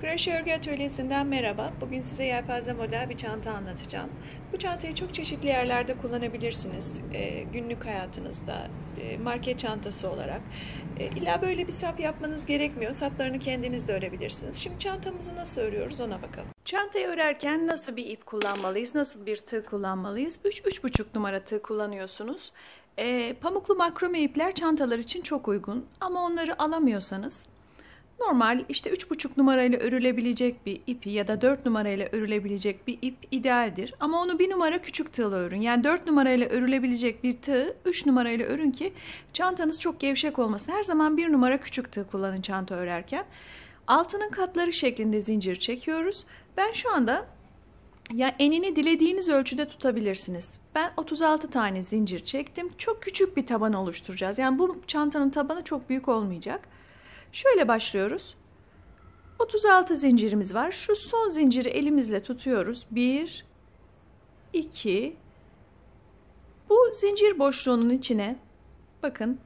Kroşe Örgü Atölyesi'nden merhaba. Bugün size yelpaze model bir çanta anlatacağım. Bu çantayı çok çeşitli yerlerde kullanabilirsiniz. E, günlük hayatınızda, e, market çantası olarak. E, illa böyle bir sap yapmanız gerekmiyor. Saplarını kendiniz de örebilirsiniz. Şimdi çantamızı nasıl örüyoruz ona bakalım. Çantayı örerken nasıl bir ip kullanmalıyız, nasıl bir tığ kullanmalıyız? 3-3,5 numara tığ kullanıyorsunuz. E, pamuklu makrome ipler çantalar için çok uygun ama onları alamıyorsanız Normal işte 3,5 numarayla örülebilecek bir ipi ya da 4 numarayla örülebilecek bir ip idealdir. Ama onu 1 numara küçük tığla örün. Yani 4 numarayla örülebilecek bir tığ 3 numarayla örün ki çantanız çok gevşek olmasın. Her zaman 1 numara küçük tığ kullanın çanta örerken. Altının katları şeklinde zincir çekiyoruz. Ben şu anda ya enini dilediğiniz ölçüde tutabilirsiniz. Ben 36 tane zincir çektim. Çok küçük bir taban oluşturacağız. Yani bu çantanın tabanı çok büyük olmayacak. Şöyle başlıyoruz. 36 zincirimiz var. Şu son zinciri elimizle tutuyoruz. 1 2 Bu zincir boşluğunun içine bakın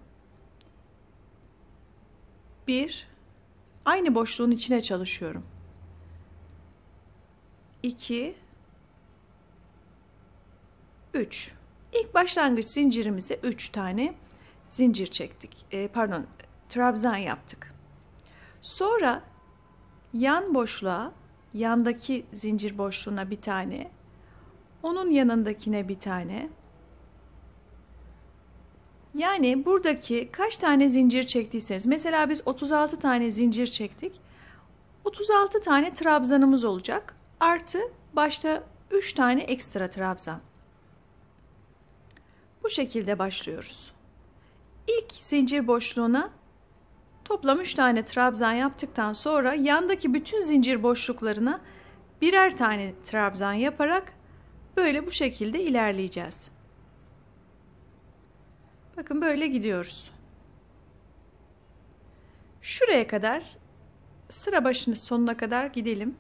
1 aynı boşluğun içine çalışıyorum. 2 3 İlk başlangıç zincirimize 3 tane zincir çektik. E, pardon, trabzan yaptık. Sonra yan boşluğa, yandaki zincir boşluğuna bir tane, onun yanındakine bir tane. Yani buradaki kaç tane zincir çektiyseniz, mesela biz 36 tane zincir çektik. 36 tane trabzanımız olacak. Artı başta 3 tane ekstra trabzan. Bu şekilde başlıyoruz. İlk zincir boşluğuna Toplam 3 tane trabzan yaptıktan sonra yandaki bütün zincir boşluklarına birer tane trabzan yaparak böyle bu şekilde ilerleyeceğiz. Bakın böyle gidiyoruz. Şuraya kadar sıra başının sonuna kadar gidelim.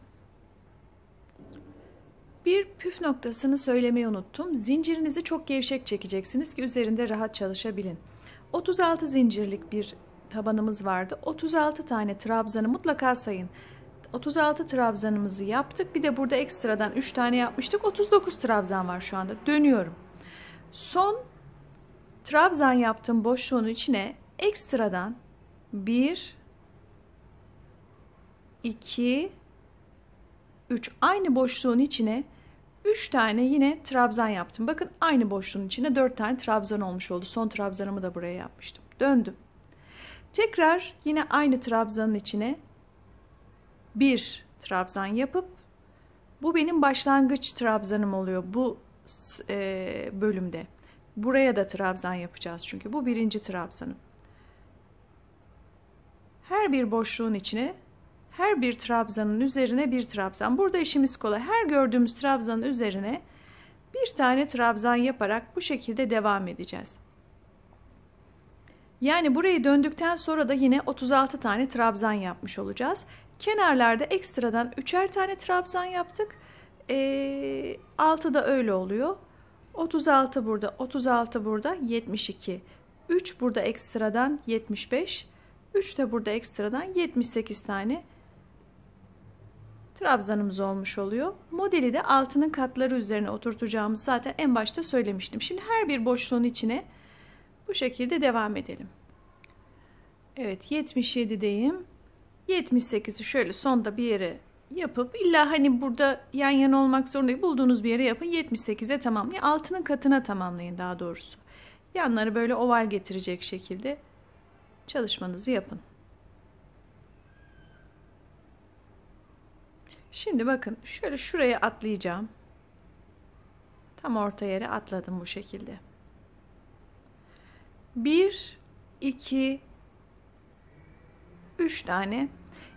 Bir püf noktasını söylemeyi unuttum. Zincirinizi çok gevşek çekeceksiniz ki üzerinde rahat çalışabilin. 36 zincirlik bir tabanımız vardı. 36 tane trabzanı mutlaka sayın. 36 trabzanımızı yaptık. Bir de burada ekstradan 3 tane yapmıştık. 39 trabzan var şu anda. Dönüyorum. Son trabzan yaptığım boşluğun içine ekstradan 1 2 3 aynı boşluğun içine 3 tane yine trabzan yaptım. Bakın aynı boşluğun içine 4 tane trabzan olmuş oldu. Son trabzanımı da buraya yapmıştım. Döndüm. Tekrar yine aynı trabzanın içine bir trabzan yapıp bu benim başlangıç trabzanım oluyor bu e, bölümde. Buraya da trabzan yapacağız çünkü bu birinci trabzanım. Her bir boşluğun içine her bir trabzanın üzerine bir trabzan. Burada işimiz kolay. Her gördüğümüz trabzanın üzerine bir tane trabzan yaparak bu şekilde devam edeceğiz. Yani burayı döndükten sonra da yine 36 tane trabzan yapmış olacağız. Kenarlarda ekstradan 3'er tane trabzan yaptık. E, 6 da öyle oluyor. 36 burada, 36 burada, 72. 3 burada ekstradan 75. 3 de burada ekstradan 78 tane trabzanımız olmuş oluyor. Modeli de altının katları üzerine oturtacağımız zaten en başta söylemiştim. Şimdi her bir boşluğun içine bu şekilde devam edelim. Evet 77'deyim. 78'i şöyle sonda bir yere yapıp illa hani burada yan yana olmak zorunda. Bulduğunuz bir yere yapın. 78'e tamamlayın. Altının katına tamamlayın daha doğrusu. Yanları böyle oval getirecek şekilde çalışmanızı yapın. Şimdi bakın şöyle şuraya atlayacağım. Tam orta yere atladım bu şekilde. 1 2 3 tane.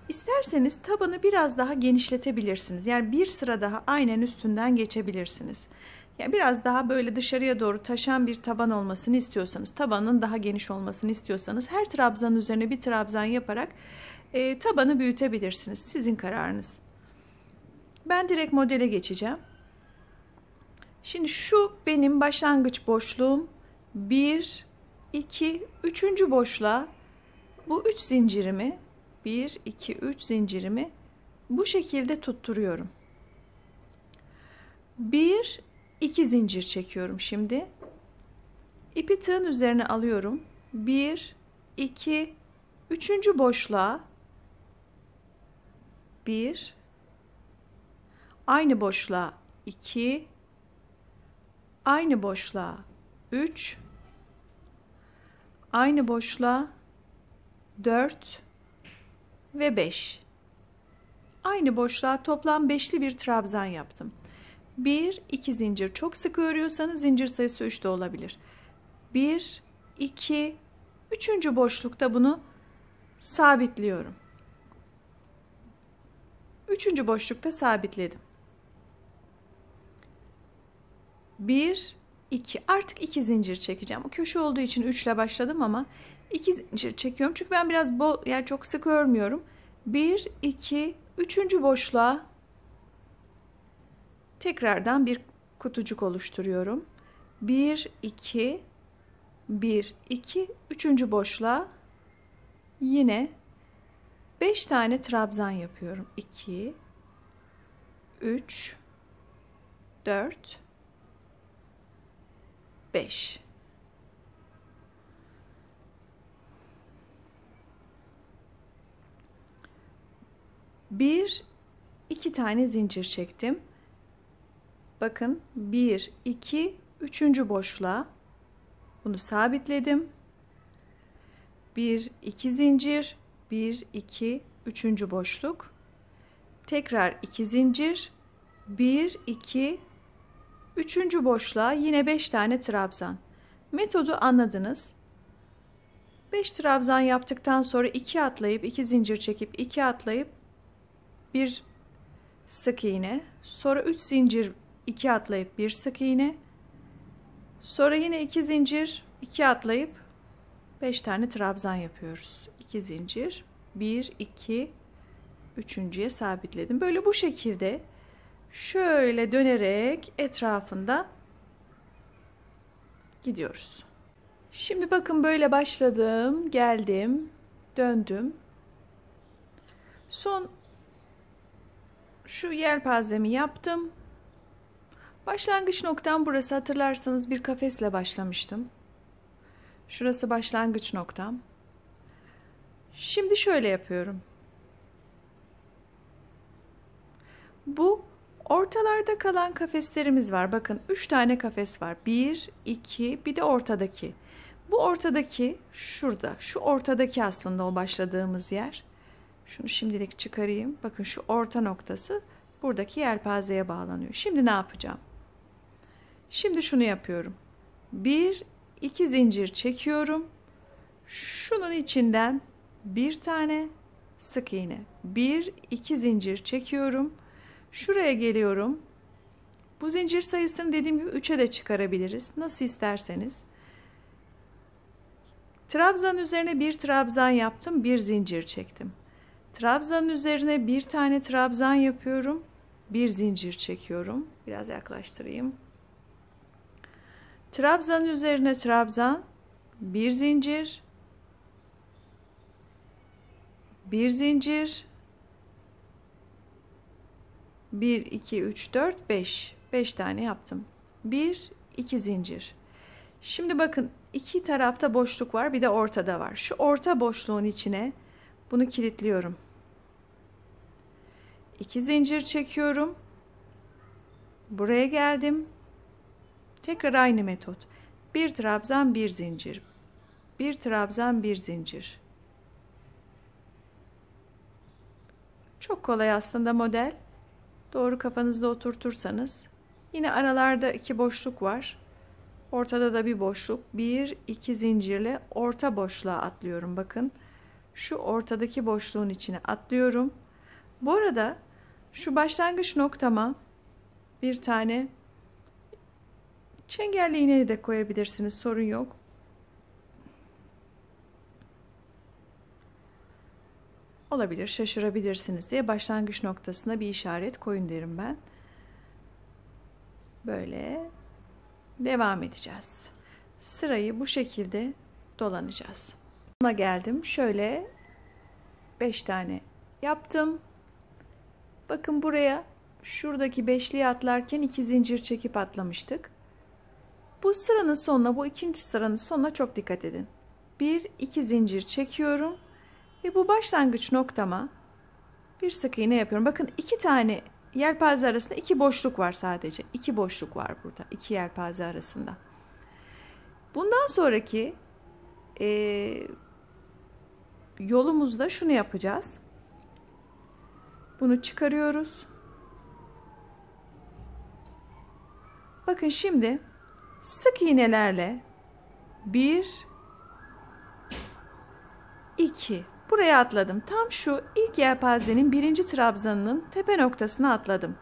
İsterseniz tabanı biraz daha genişletebilirsiniz. Yani bir sıra daha aynen üstünden geçebilirsiniz. Yani biraz daha böyle dışarıya doğru taşan bir taban olmasını istiyorsanız, tabanın daha geniş olmasını istiyorsanız her trabzanın üzerine bir trabzan yaparak e, tabanı büyütebilirsiniz. Sizin kararınız. Ben direkt modele geçeceğim. Şimdi şu benim başlangıç boşluğum 1, 2, 3. boşluğa bu 3 zincirimi 1, 2, 3 zincirimi bu şekilde tutturuyorum. Bir, iki zincir çekiyorum şimdi. İpi tığın üzerine alıyorum. Bir, iki, üçüncü boşluğa bir, aynı boşluğa iki, aynı boşluğa üç, aynı boşluğa dört ve beş. Aynı boşluğa toplam beşli bir trabzan yaptım. 1, 2 zincir. Çok sık örüyorsanız zincir sayısı 3 de olabilir. 1, 2, 3. boşlukta bunu sabitliyorum. 3. boşlukta sabitledim. 1, 2. Artık 2 zincir çekeceğim. O köşe olduğu için 3 ile başladım ama 2 zincir çekiyorum. Çünkü ben biraz bol yani çok sık örmüyorum. 1, 2, 3. boşluğa tekrardan bir kutucuk oluşturuyorum. 1 2 1 2 3. boşluğa yine 5 tane trabzan yapıyorum. 2 3 4 5 bir iki tane zincir çektim. Bakın 1, 2, 3. boşluğa bunu sabitledim. 1, 2 zincir, 1, 2, 3. boşluk. Tekrar 2 zincir, 1, 2, 3. boşluğa yine 5 tane trabzan. Metodu anladınız. 5 trabzan yaptıktan sonra 2 atlayıp 2 zincir çekip 2 atlayıp bir sık iğne, sonra 3 zincir 2 atlayıp bir sık iğne. Sonra yine 2 zincir 2 atlayıp 5 tane trabzan yapıyoruz. 2 zincir 1 2 üçüncüye sabitledim. Böyle bu şekilde şöyle dönerek etrafında gidiyoruz. Şimdi bakın böyle başladım, geldim, döndüm. Son şu yelpazemi yaptım. Başlangıç noktam burası hatırlarsanız bir kafesle başlamıştım. Şurası başlangıç noktam. Şimdi şöyle yapıyorum. Bu ortalarda kalan kafeslerimiz var. Bakın 3 tane kafes var. 1, 2, bir de ortadaki. Bu ortadaki şurada. Şu ortadaki aslında o başladığımız yer. Şunu şimdilik çıkarayım. Bakın şu orta noktası buradaki yelpazeye bağlanıyor. Şimdi ne yapacağım? Şimdi şunu yapıyorum. Bir, iki zincir çekiyorum. Şunun içinden bir tane sık iğne. Bir, iki zincir çekiyorum. Şuraya geliyorum. Bu zincir sayısını dediğim gibi 3'e de çıkarabiliriz. Nasıl isterseniz. Trabzan üzerine bir trabzan yaptım. Bir zincir çektim. Trabzanın üzerine bir tane trabzan yapıyorum. Bir zincir çekiyorum. Biraz yaklaştırayım. Trabzan üzerine trabzan, bir zincir, bir zincir, 1, 2, 3, 4, 5. 5 tane yaptım. 1, 2 zincir. Şimdi bakın iki tarafta boşluk var bir de ortada var. Şu orta boşluğun içine bunu kilitliyorum. 2 zincir çekiyorum. Buraya geldim. Tekrar aynı metot. Bir trabzan bir zincir. Bir trabzan bir zincir. Çok kolay aslında model. Doğru kafanızda oturtursanız. Yine aralarda iki boşluk var. Ortada da bir boşluk. Bir, iki zincirle orta boşluğa atlıyorum. Bakın şu ortadaki boşluğun içine atlıyorum. Bu arada şu başlangıç noktama bir tane Çengelli iğneyi de koyabilirsiniz. Sorun yok. Olabilir, şaşırabilirsiniz diye başlangıç noktasına bir işaret koyun derim ben. Böyle devam edeceğiz. Sırayı bu şekilde dolanacağız. Buna geldim. Şöyle 5 tane yaptım. Bakın buraya şuradaki beşliği atlarken iki zincir çekip atlamıştık. Bu sıranın sonuna, bu ikinci sıranın sonuna çok dikkat edin. Bir, iki zincir çekiyorum ve bu başlangıç noktama bir sık iğne yapıyorum. Bakın iki tane yelpaze arasında iki boşluk var sadece. İki boşluk var burada. iki yelpaze arasında. Bundan sonraki e, yolumuzda şunu yapacağız. Bunu çıkarıyoruz. Bakın şimdi sık iğnelerle 1 2 buraya atladım. Tam şu ilk yelpazenin birinci trabzanının tepe noktasına atladım.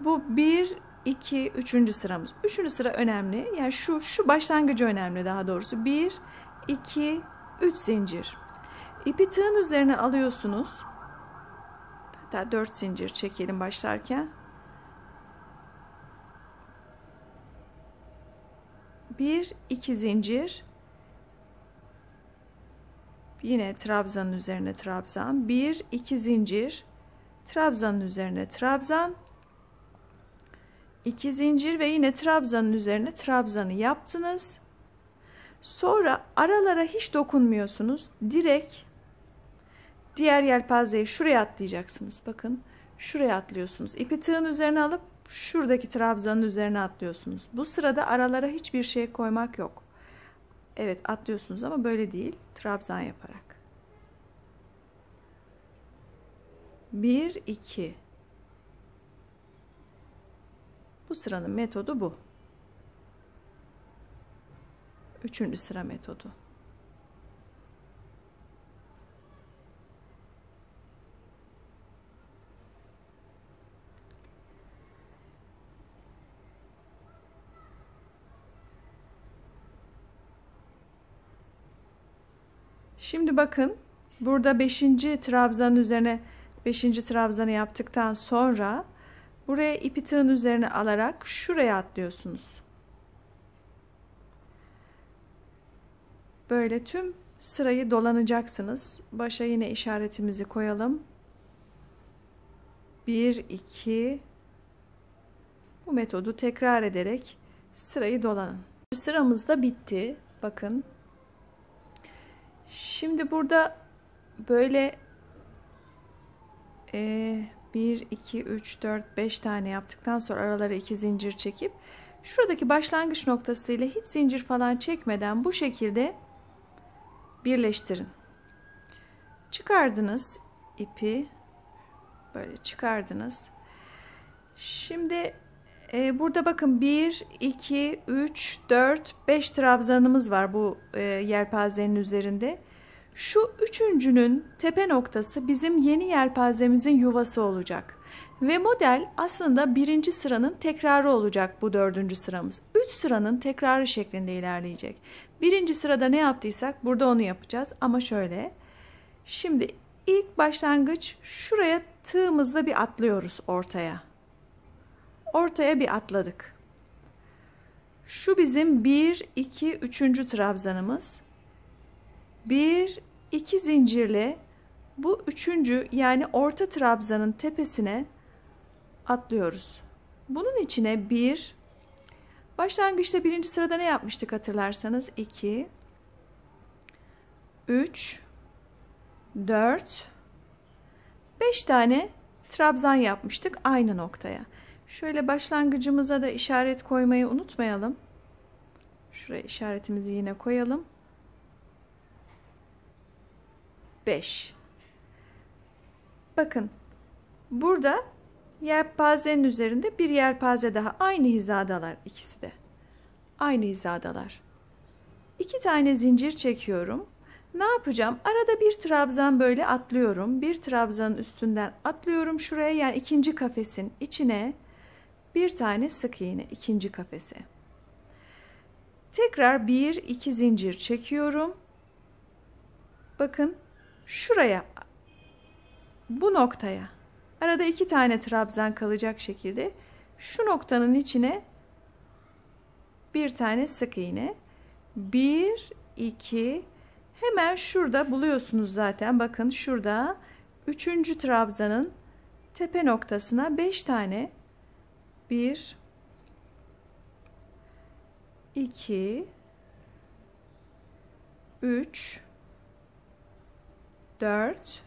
Bu 1 2 3. sıramız. 3. sıra önemli. Yani şu şu başlangıcı önemli daha doğrusu. 1 2 3 zincir. İpi tığın üzerine alıyorsunuz. Hatta 4 zincir çekelim başlarken. Bir, iki zincir. Yine trabzanın üzerine trabzan. Bir, iki zincir. Trabzanın üzerine trabzan. iki zincir ve yine trabzanın üzerine trabzanı yaptınız. Sonra aralara hiç dokunmuyorsunuz. Direkt diğer yelpazeyi şuraya atlayacaksınız. Bakın şuraya atlıyorsunuz. İpi tığın üzerine alıp şuradaki trabzanın üzerine atlıyorsunuz. Bu sırada aralara hiçbir şey koymak yok. Evet atlıyorsunuz ama böyle değil. Trabzan yaparak. 1 2 Bu sıranın metodu bu. Üçüncü sıra metodu. Şimdi bakın burada 5. trabzanın üzerine 5. trabzanı yaptıktan sonra buraya ipi tığın üzerine alarak şuraya atlıyorsunuz. Böyle tüm sırayı dolanacaksınız. Başa yine işaretimizi koyalım. 1 2 Bu metodu tekrar ederek sırayı dolanın. Sıramız da bitti. Bakın Şimdi burada böyle e, 1, 2, 3, 4, 5 tane yaptıktan sonra aralara 2 zincir çekip şuradaki başlangıç noktası ile hiç zincir falan çekmeden bu şekilde birleştirin. Çıkardınız ipi böyle çıkardınız. Şimdi e, burada bakın 1, 2, 3, 4, 5 trabzanımız var bu e, yelpazenin üzerinde. Şu üçüncünün tepe noktası bizim yeni yelpazemizin yuvası olacak. Ve model aslında birinci sıranın tekrarı olacak bu dördüncü sıramız. Üç sıranın tekrarı şeklinde ilerleyecek. Birinci sırada ne yaptıysak burada onu yapacağız. Ama şöyle. Şimdi ilk başlangıç şuraya tığımızla bir atlıyoruz ortaya ortaya bir atladık. Şu bizim 1 2 3. trabzanımız. 1 2 zincirle bu üçüncü yani orta trabzanın tepesine atlıyoruz. Bunun içine bir başlangıçta birinci sırada ne yapmıştık hatırlarsanız 2 3 4 5 tane trabzan yapmıştık aynı noktaya. Şöyle başlangıcımıza da işaret koymayı unutmayalım. Şuraya işaretimizi yine koyalım. 5. Bakın burada yelpazenin üzerinde bir yelpaze daha aynı hizadalar ikisi de. Aynı hizadalar. İki tane zincir çekiyorum. Ne yapacağım? Arada bir trabzan böyle atlıyorum. Bir trabzanın üstünden atlıyorum şuraya yani ikinci kafesin içine bir tane sık iğne ikinci kafese. Tekrar bir iki zincir çekiyorum. Bakın şuraya bu noktaya arada iki tane trabzan kalacak şekilde şu noktanın içine bir tane sık iğne bir iki hemen şurada buluyorsunuz zaten bakın şurada üçüncü trabzanın tepe noktasına 5 tane 1 2 3 4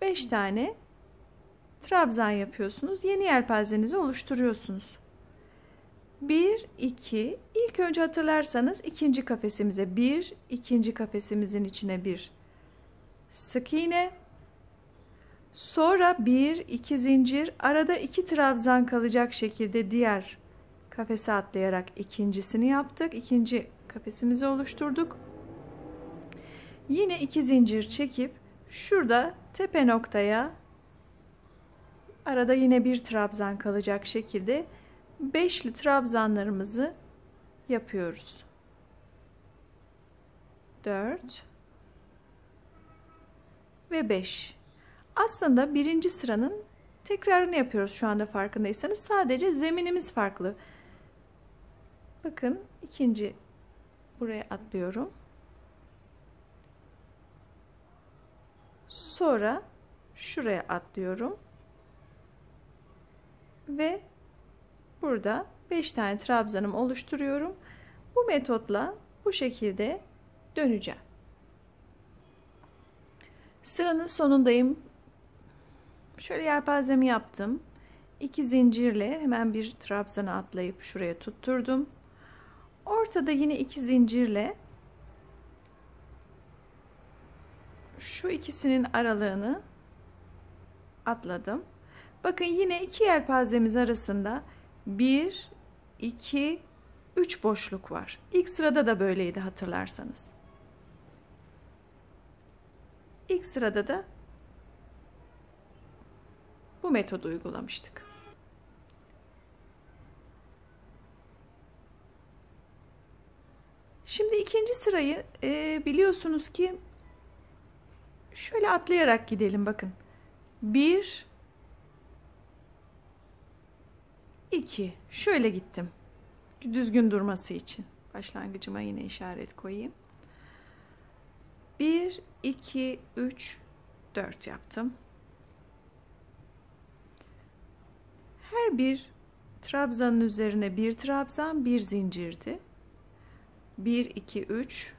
5 tane trabzan yapıyorsunuz. Yeni yelpazenizi oluşturuyorsunuz. 1 2 ilk önce hatırlarsanız ikinci kafesimize 1 ikinci kafesimizin içine bir sık iğne sonra 1 2 zincir arada 2 trabzan kalacak şekilde diğer kafese atlayarak ikincisini yaptık. İkinci kafesimizi oluşturduk. Yine 2 zincir çekip şurada tepe noktaya arada yine bir trabzan kalacak şekilde beşli trabzanlarımızı yapıyoruz. 4 ve 5. Aslında birinci sıranın tekrarını yapıyoruz şu anda farkındaysanız. Sadece zeminimiz farklı. Bakın ikinci buraya atlıyorum. Sonra şuraya atlıyorum. Ve burada 5 tane trabzanım oluşturuyorum. Bu metotla bu şekilde döneceğim. Sıranın sonundayım. Şöyle yelpazemi yaptım. 2 zincirle hemen bir trabzana atlayıp şuraya tutturdum. Ortada yine 2 zincirle şu ikisinin aralığını atladım. Bakın yine iki yelpazemiz arasında 1, 2, 3 boşluk var. İlk sırada da böyleydi hatırlarsanız. İlk sırada da bu metodu uygulamıştık. Şimdi ikinci sırayı e, biliyorsunuz ki şöyle atlayarak gidelim bakın. 1 2 şöyle gittim. Düzgün durması için. Başlangıcıma yine işaret koyayım. 1 2 3 4 yaptım. Her bir trabzanın üzerine bir trabzan, bir zincirdi. 1 2 3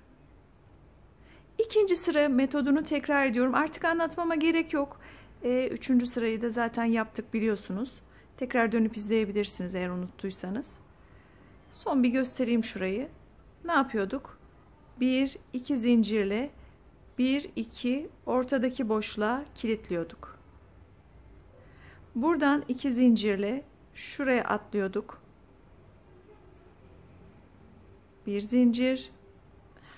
İkinci sıra metodunu tekrar ediyorum. Artık anlatmama gerek yok. Ee, üçüncü sırayı da zaten yaptık biliyorsunuz. Tekrar dönüp izleyebilirsiniz eğer unuttuysanız. Son bir göstereyim şurayı. Ne yapıyorduk? 1 2 zincirle 1 2 ortadaki boşluğa kilitliyorduk. Buradan 2 zincirle şuraya atlıyorduk. Bir zincir,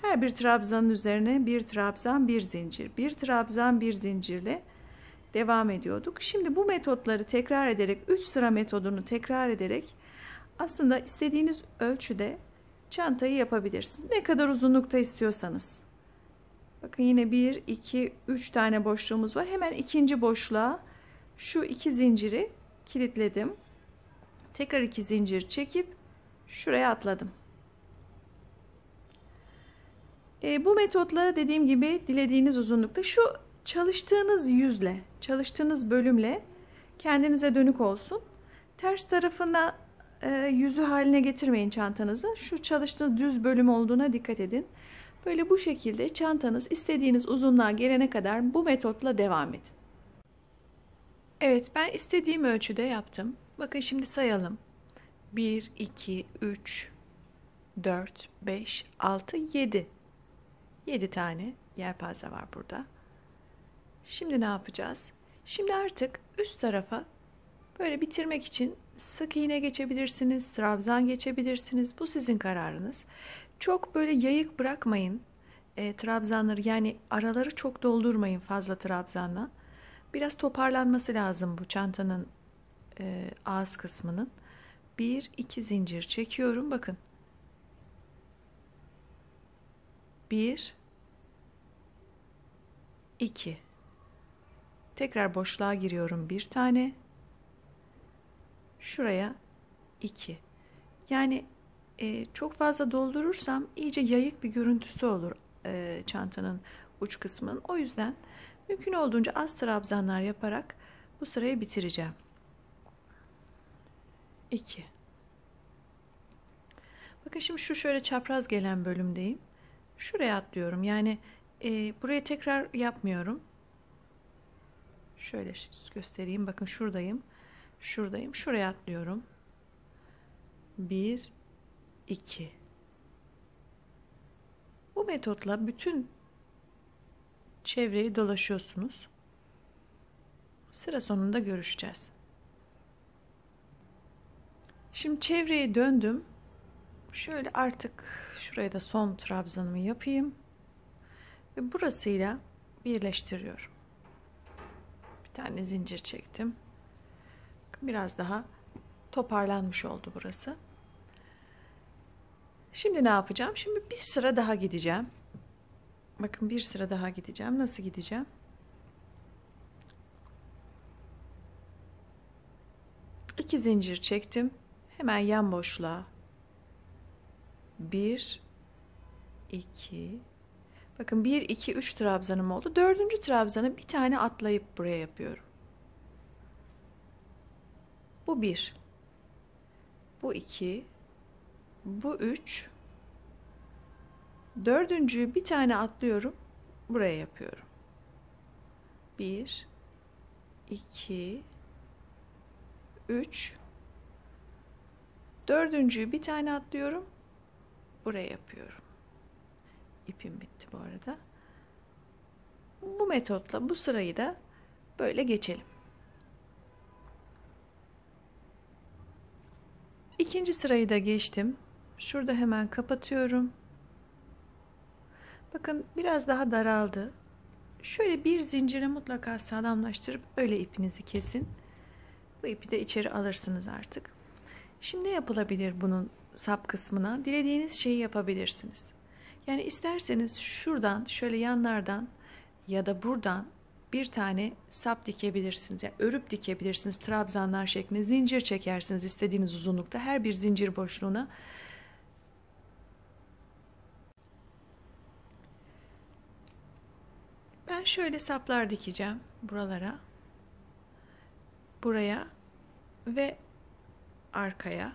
her bir trabzanın üzerine bir trabzan, bir zincir, bir trabzan, bir zincirle devam ediyorduk. Şimdi bu metotları tekrar ederek 3 sıra metodunu tekrar ederek aslında istediğiniz ölçüde çantayı yapabilirsiniz. Ne kadar uzunlukta istiyorsanız. Bakın yine 1 2 3 tane boşluğumuz var. Hemen ikinci boşluğa şu iki zinciri kilitledim. Tekrar iki zincir çekip şuraya atladım. E, bu metotla dediğim gibi dilediğiniz uzunlukta şu çalıştığınız yüzle, çalıştığınız bölümle kendinize dönük olsun. Ters tarafına e, yüzü haline getirmeyin çantanızı. Şu çalıştığınız düz bölüm olduğuna dikkat edin. Böyle bu şekilde çantanız istediğiniz uzunluğa gelene kadar bu metotla devam edin. Evet ben istediğim ölçüde yaptım. Bakın şimdi sayalım. 1, 2, 3, 4, 5, 6, 7. 7 tane yelpaze var burada. Şimdi ne yapacağız? Şimdi artık üst tarafa böyle bitirmek için sık iğne geçebilirsiniz, trabzan geçebilirsiniz. Bu sizin kararınız. Çok böyle yayık bırakmayın e, trabzanları yani araları çok doldurmayın fazla trabzanla. Biraz toparlanması lazım bu çantanın e, ağız kısmının. Bir iki zincir çekiyorum bakın. Bir 2 tekrar boşluğa giriyorum bir tane şuraya 2 yani e, çok fazla doldurursam iyice yayık bir görüntüsü olur e, çantanın uç kısmının o yüzden Mümkün olduğunca az trabzanlar yaparak bu sırayı bitireceğim. 2 Bakın şimdi şu şöyle çapraz gelen bölümdeyim. Şuraya atlıyorum. Yani e, buraya tekrar yapmıyorum. Şöyle göstereyim. Bakın şuradayım. Şuradayım. Şuraya atlıyorum. 1 2 Bu metotla bütün çevreyi dolaşıyorsunuz. Sıra sonunda görüşeceğiz. Şimdi çevreye döndüm. Şöyle artık şuraya da son trabzanımı yapayım. Ve burasıyla birleştiriyorum. Bir tane zincir çektim. Biraz daha toparlanmış oldu burası. Şimdi ne yapacağım? Şimdi bir sıra daha gideceğim. Bakın bir sıra daha gideceğim. Nasıl gideceğim? İki zincir çektim. Hemen yan boşluğa. Bir, iki. Bakın bir, iki, üç trabzanım oldu. Dördüncü trabzanı bir tane atlayıp buraya yapıyorum. Bu bir. Bu iki. Bu üç. Dördüncüyü bir tane atlıyorum. Buraya yapıyorum. Bir. iki, Üç. Dördüncüyü bir tane atlıyorum. Buraya yapıyorum. İpim bitti bu arada. Bu metotla bu sırayı da böyle geçelim. İkinci sırayı da geçtim. Şurada hemen kapatıyorum. Bakın biraz daha daraldı. Şöyle bir zincire mutlaka sağlamlaştırıp öyle ipinizi kesin. Bu ipi de içeri alırsınız artık. Şimdi yapılabilir bunun sap kısmına? Dilediğiniz şeyi yapabilirsiniz. Yani isterseniz şuradan şöyle yanlardan ya da buradan bir tane sap dikebilirsiniz. Yani örüp dikebilirsiniz. Trabzanlar şeklinde zincir çekersiniz istediğiniz uzunlukta. Her bir zincir boşluğuna Ben şöyle saplar dikeceğim buralara. Buraya ve arkaya.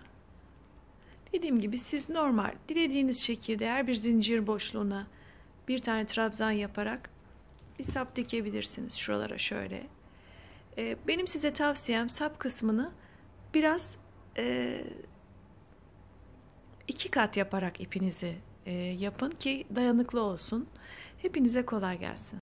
Dediğim gibi siz normal dilediğiniz şekilde her bir zincir boşluğuna bir tane trabzan yaparak bir sap dikebilirsiniz şuralara şöyle. Ee, benim size tavsiyem sap kısmını biraz e, iki kat yaparak ipinizi e, yapın ki dayanıklı olsun. Hepinize kolay gelsin.